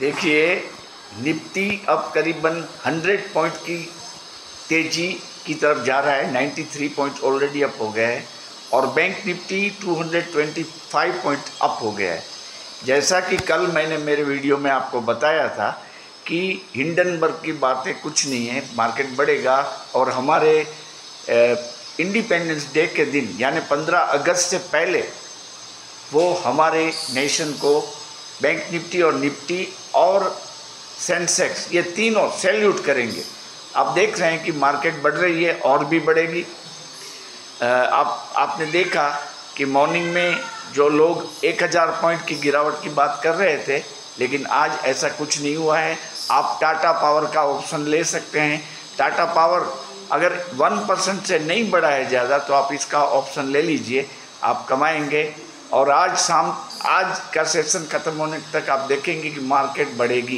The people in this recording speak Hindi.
देखिए, निफ्टी अब करीबन 100 पॉइंट की तेज़ी की तरफ़ जा रहा है 93 पॉइंट ऑलरेडी अप हो गया है, और बैंक निफ्टी 225 पॉइंट अप हो गया है। जैसा कि कल मैंने मेरे वीडियो में आपको बताया था कि हिंडनबर्ग की बातें कुछ नहीं है, मार्केट बढ़ेगा, और हमारे इंडिपेंडेंस डे के दिन, यानी 15 अगस्त से पहले, वो हमारे नेशन को बैंक निफ्टी और निफ्टी और सेंसेक्स ये तीनों सैल्यूट करेंगे। आप देख रहे हैं कि मार्केट बढ़ रही है, और भी बढ़ेगी। आप, आपने देखा कि मॉर्निंग में जो लोग 1000 पॉइंट की गिरावट की बात कर रहे थे, लेकिन आज ऐसा कुछ नहीं हुआ है। आप टाटा पावर का ऑप्शन ले सकते हैं। टाटा पावर अगर वन परसेंट से नहीं बढ़ा है ज़्यादा तो आप इसका ऑप्शन ले लीजिए। आप कमाएँगे। और आज शाम आज का सेशन ख़त्म होने तक आप देखेंगे कि मार्केट बढ़ेगी।